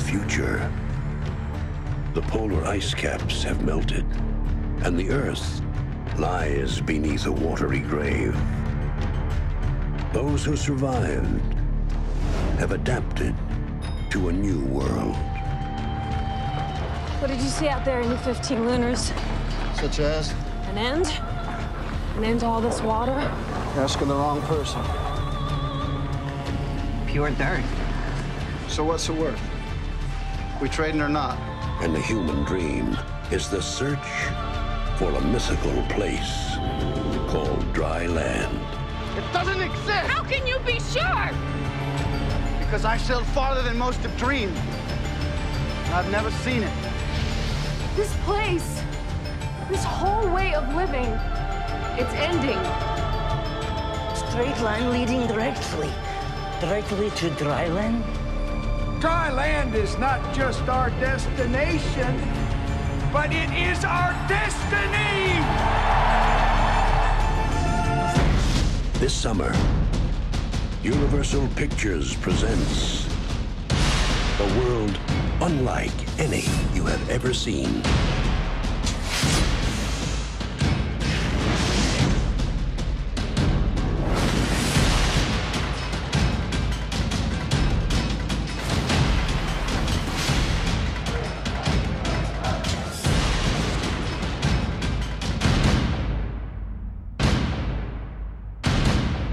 the future. The polar ice caps have melted, and the Earth lies beneath a watery grave. Those who survived have adapted to a new world. What did you see out there in the 15 lunars? Such as? An end? An end to all this water? You're asking the wrong person. Pure dirt. So what's it worth? We trading or not? And the human dream is the search for a mythical place called dry land. It doesn't exist! How can you be sure? Because I sailed farther than most have dreamed. and I've never seen it. This place, this whole way of living, it's ending. Straight line leading directly, directly to dry land. Dry land is not just our destination, but it is our destiny! This summer, Universal Pictures presents a world unlike any you have ever seen.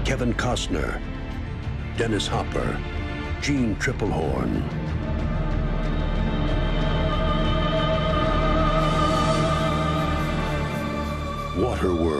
Kevin Costner, Dennis Hopper, Jeanne Tripplehorn. Waterworld.